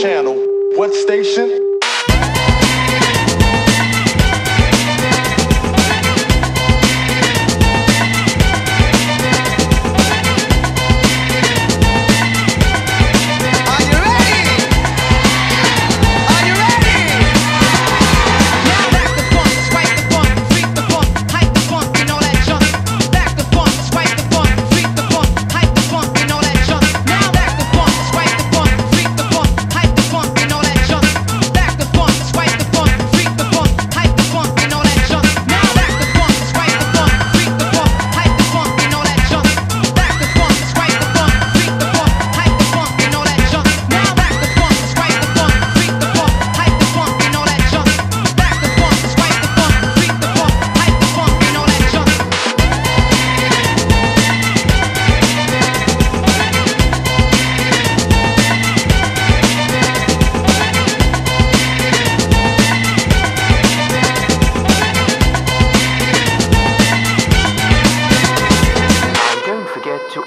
channel, what station,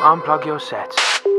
unplug your sets.